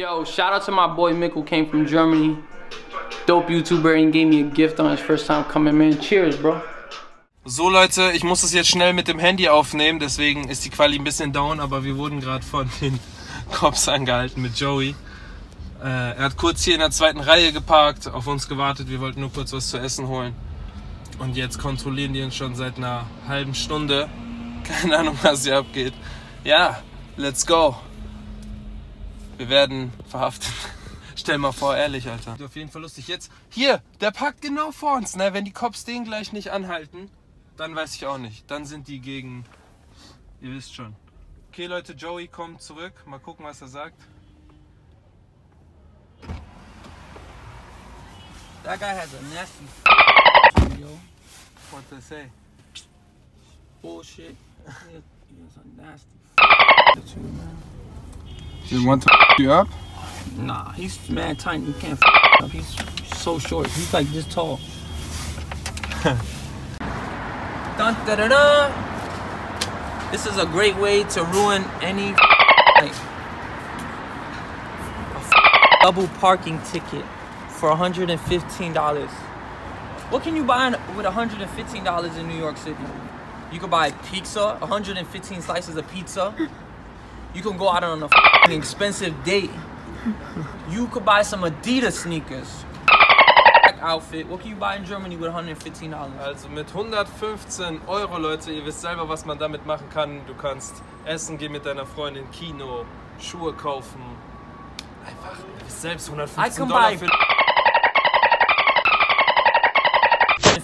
Yo, shout out to my boy Mick who came from Germany. Dope YouTuber and gave me a gift on his first time coming, man. Cheers, bro. So Leute, ich muss es jetzt schnell mit dem Handy aufnehmen, deswegen ist die Quali ein bisschen down, aber wir wurden gerade von den Cops angehalten mit Joey. Äh, er hat kurz hier in der zweiten Reihe geparkt, auf uns gewartet, wir wollten nur kurz was zu essen holen. Und jetzt kontrollieren die uns schon seit einer halben Stunde. Keine Ahnung, was hier abgeht. Ja, let's go. Wir werden verhaftet. Stell mal vor, ehrlich, Alter. Auf jeden Fall lustig. Jetzt, hier, der parkt genau vor uns, ne? Wenn die Cops den gleich nicht anhalten, dann weiß ich auch nicht. Dann sind die gegen. Ihr wisst schon. Okay, Leute, Joey kommt zurück. Mal gucken, was er sagt. That guy has a nasty video. What they say? Bullshit. He has, a nasty you, man. You one to you up? Nah, he's mad tiny. You can't up. He's so short. He's like this tall. Dun, da, da, da. This is a great way to ruin any like, a double parking ticket for $115. What can you buy with $115 in New York City? You can buy pizza, 115 slices of pizza. You can go out on a f***ing expensive date. You could buy some Adidas sneakers. Outfit. What can you buy in Germany with 115 dollars? Also mit 115 Euro, Leute, ihr wisst selber, was man damit machen kann. Du kannst essen gehen mit deiner Freundin, Kino, Schuhe kaufen. Einfach, ihr wisst selbst, I 115 can Dollar für...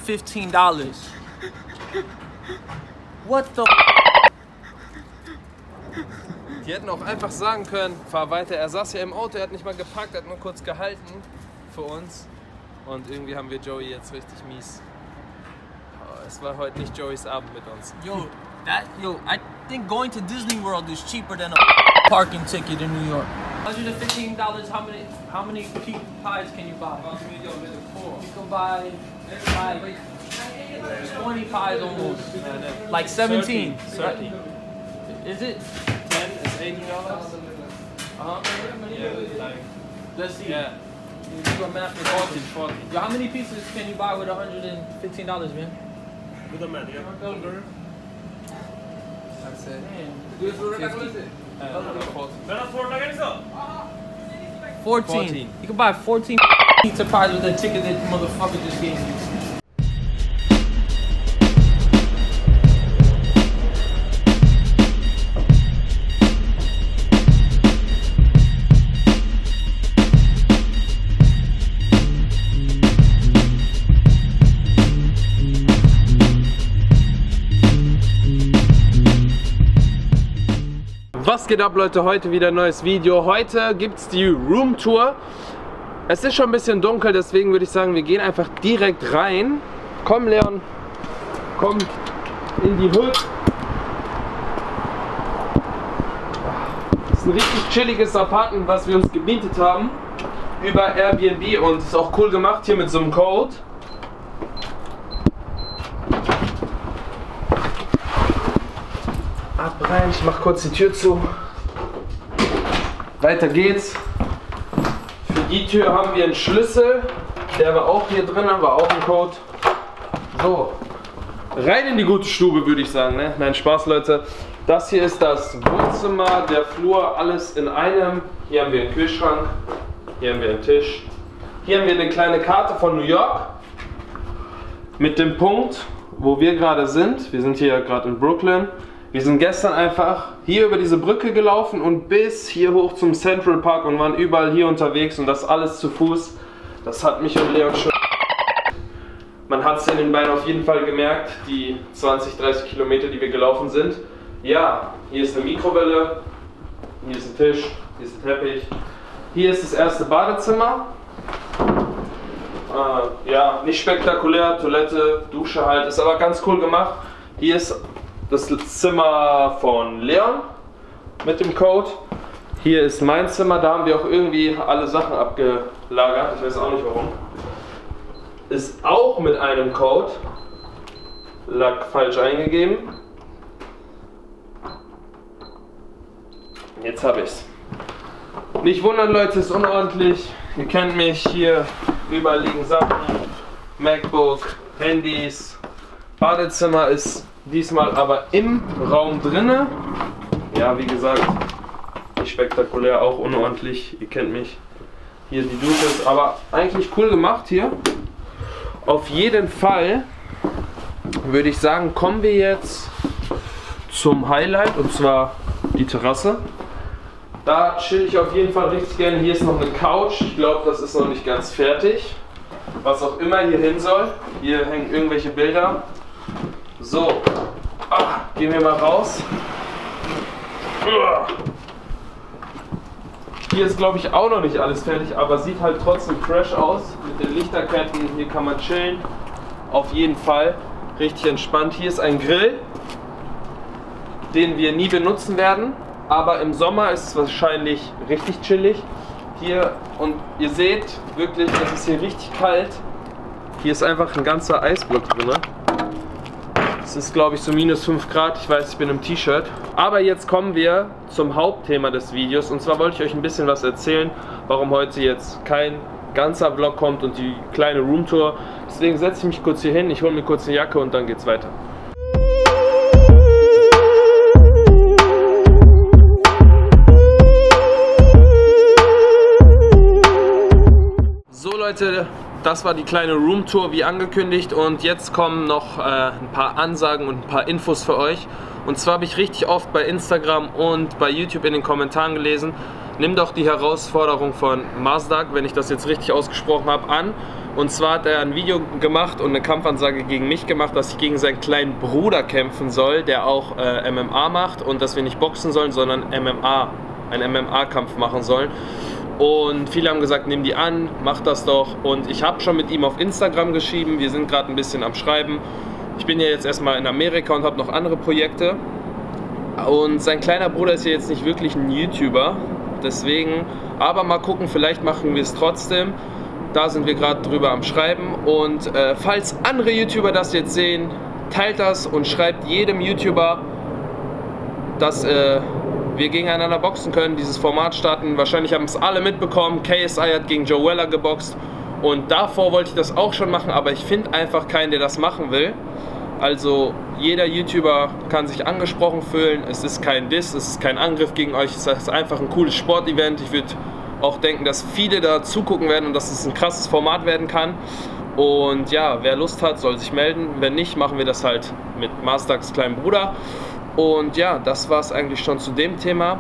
15 dollars. What the? Die hätten auch einfach sagen können, fahr weiter. Er saß ja im Auto, er hat nicht mal geparkt, er hat nur kurz gehalten für uns. Und irgendwie haben wir Joey jetzt richtig mies. Aber Es war heute nicht Joeys Abend mit uns. Yo, that yo, I think going to Disney World is cheaper than a parking ticket in New York. 115 dollars. How many? How many pe- pies can you buy? You can buy like 20 pies almost. Like 17. 30. Is it? 10 is 18 dollars. Uh-huh. Yeah, like, Let's see. yeah, You do a math for 40, 40. Yo, how many pieces can you buy with 115 dollars, man? That's it. Man. Uh, 40. 14. 14. You can buy 14 pizza pies with the ticket that motherfucker just gave me. Was geht ab, Leute? Heute wieder ein neues Video. Heute gibt es die Roomtour. Es ist schon ein bisschen dunkel, deswegen würde ich sagen, wir gehen einfach direkt rein. Komm, Leon. Komm in die Hut. Das ist ein richtig chilliges Apartment, was wir uns gemietet haben. Über Airbnb und ist auch cool gemacht hier mit so einem Code. Ab rein, ich mach kurz die Tür zu. Weiter geht's. Für die Tür haben wir einen Schlüssel. Der war auch hier drin, war auch ein Code. So. Rein in die gute Stube, würde ich sagen. Ne? Nein, Spaß, Leute. Das hier ist das Wohnzimmer, der Flur, alles in einem. Hier haben wir einen Kühlschrank. Hier haben wir einen Tisch. Hier haben wir eine kleine Karte von New York. Mit dem Punkt, wo wir gerade sind. Wir sind hier gerade in Brooklyn. Wir sind gestern einfach hier über diese Brücke gelaufen und bis hier hoch zum Central Park und waren überall hier unterwegs und das alles zu Fuß. Das hat mich und Leon schon. Man hat es in den Beinen auf jeden Fall gemerkt, die 20, 30 Kilometer, die wir gelaufen sind. Ja, hier ist eine Mikrowelle, hier ist ein Tisch, hier ist ein Teppich. Hier ist das erste Badezimmer. Äh, ja, nicht spektakulär, Toilette, Dusche halt, ist aber ganz cool gemacht. Hier ist das Zimmer von Leon mit dem Code. Hier ist mein Zimmer, da haben wir auch irgendwie alle Sachen abgelagert. Ich weiß auch nicht warum. Ist auch mit einem Code. Lag falsch eingegeben. Jetzt habe ich's. Nicht wundern, Leute, ist unordentlich. Ihr kennt mich hier. Überall liegen Sachen. MacBook, Handys. Badezimmer ist diesmal aber im Raum drinne. Ja, wie gesagt, nicht spektakulär, auch unordentlich. Ihr kennt mich. Hier die Dusche ist aber eigentlich cool gemacht hier. Auf jeden Fall würde ich sagen, kommen wir jetzt zum Highlight und zwar die Terrasse. Da chill ich auf jeden Fall richtig gerne. Hier ist noch eine Couch. Ich glaube, das ist noch nicht ganz fertig. Was auch immer hier hin soll. Hier hängen irgendwelche Bilder. So, ah, gehen wir mal raus. Hier ist glaube ich auch noch nicht alles fertig, aber sieht halt trotzdem fresh aus. Mit den Lichterketten, hier kann man chillen. Auf jeden Fall richtig entspannt. Hier ist ein Grill, den wir nie benutzen werden. Aber im Sommer ist es wahrscheinlich richtig chillig. Hier und ihr seht wirklich, es ist hier richtig kalt. Hier ist einfach ein ganzer Eisblock drin. Es ist glaube ich so minus 5 Grad. Ich weiß, ich bin im T-Shirt. Aber jetzt kommen wir zum Hauptthema des Videos. Und zwar wollte ich euch ein bisschen was erzählen, warum heute jetzt kein ganzer Vlog kommt und die kleine Roomtour. Deswegen setze ich mich kurz hier hin, ich hole mir kurz eine Jacke und dann geht's weiter. So Leute, das war die kleine Roomtour wie angekündigt und jetzt kommen noch äh, ein paar Ansagen und ein paar Infos für euch. Und zwar habe ich richtig oft bei Instagram und bei YouTube in den Kommentaren gelesen, nimm doch die Herausforderung von Mazdak, wenn ich das jetzt richtig ausgesprochen habe, an. Und zwar hat er ein Video gemacht und eine Kampfansage gegen mich gemacht, dass ich gegen seinen kleinen Bruder kämpfen soll, der auch äh, MMA macht und dass wir nicht boxen sollen, sondern MMA, einen MMA-Kampf machen sollen. Und viele haben gesagt, nimm die an, mach das doch. Und ich habe schon mit ihm auf Instagram geschrieben, wir sind gerade ein bisschen am Schreiben. Ich bin ja jetzt erstmal in Amerika und habe noch andere Projekte. Und sein kleiner Bruder ist ja jetzt nicht wirklich ein YouTuber. Deswegen, aber mal gucken, vielleicht machen wir es trotzdem. Da sind wir gerade drüber am Schreiben. Und äh, falls andere YouTuber das jetzt sehen, teilt das und schreibt jedem YouTuber, dass äh, wir gegeneinander boxen können, dieses Format starten. Wahrscheinlich haben es alle mitbekommen. KSI hat gegen Joe Weller geboxt. Und davor wollte ich das auch schon machen, aber ich finde einfach keinen, der das machen will. Also jeder YouTuber kann sich angesprochen fühlen. Es ist kein Diss, es ist kein Angriff gegen euch. Es ist einfach ein cooles Sportevent. Ich würde auch denken, dass viele da zugucken werden und dass es ein krasses Format werden kann. Und ja, wer Lust hat, soll sich melden. Wenn nicht, machen wir das halt mit Masters kleinem Bruder. Und ja, das war es eigentlich schon zu dem Thema.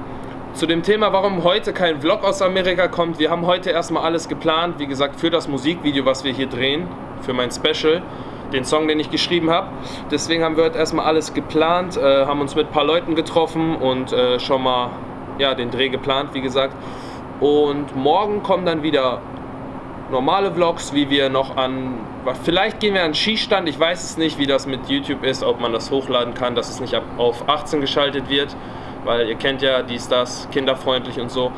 Zu dem Thema, warum heute kein Vlog aus Amerika kommt. Wir haben heute erstmal alles geplant, wie gesagt, für das Musikvideo, was wir hier drehen, für mein Special, den Song, den ich geschrieben habe. Deswegen haben wir heute erstmal alles geplant, äh, haben uns mit ein paar Leuten getroffen und äh, schon mal ja, den Dreh geplant, wie gesagt. Und morgen kommen dann wieder normale Vlogs, wie wir noch an, vielleicht gehen wir an Skistand, ich weiß es nicht, wie das mit YouTube ist, ob man das hochladen kann, dass es nicht auf 18 geschaltet wird, weil ihr kennt ja dies, das, kinderfreundlich und so.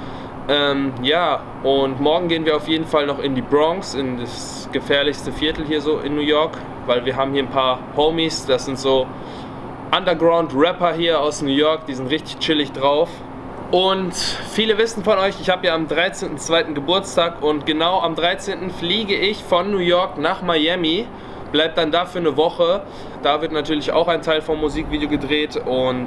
Ähm, ja, und morgen gehen wir auf jeden Fall noch in die Bronx, in das gefährlichste Viertel hier so in New York, weil wir haben hier ein paar Homies, das sind so Underground-Rapper hier aus New York, die sind richtig chillig drauf. Und viele wissen von euch, ich habe ja am 13.02. Geburtstag und genau am 13. fliege ich von New York nach Miami. Bleibt dann da für eine Woche. Da wird natürlich auch ein Teil vom Musikvideo gedreht und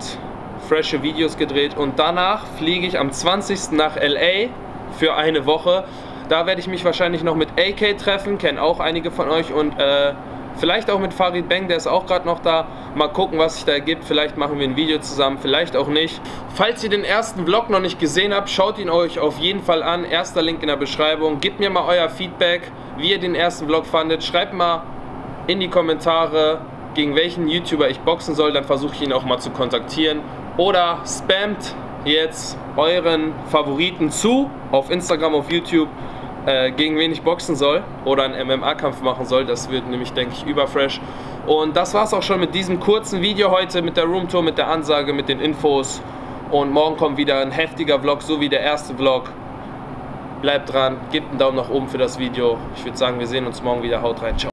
frische Videos gedreht. Und danach fliege ich am 20. nach LA für eine Woche. Da werde ich mich wahrscheinlich noch mit AK treffen, kennen auch einige von euch und äh, Vielleicht auch mit Farid Beng, der ist auch gerade noch da. Mal gucken, was sich da ergibt. Vielleicht machen wir ein Video zusammen, vielleicht auch nicht. Falls ihr den ersten Vlog noch nicht gesehen habt, schaut ihn euch auf jeden Fall an. Erster Link in der Beschreibung. Gebt mir mal euer Feedback, wie ihr den ersten Vlog fandet. Schreibt mal in die Kommentare, gegen welchen YouTuber ich boxen soll. Dann versuche ich ihn auch mal zu kontaktieren. Oder spamt jetzt euren Favoriten zu auf Instagram, auf YouTube äh, gegen wen ich boxen soll oder einen MMA-Kampf machen soll. Das wird nämlich, denke ich, überfresh. Und das war es auch schon mit diesem kurzen Video heute, mit der Roomtour, mit der Ansage, mit den Infos. Und morgen kommt wieder ein heftiger Vlog, so wie der erste Vlog. Bleibt dran, gebt einen Daumen nach oben für das Video. Ich würde sagen, wir sehen uns morgen wieder. Haut rein, ciao.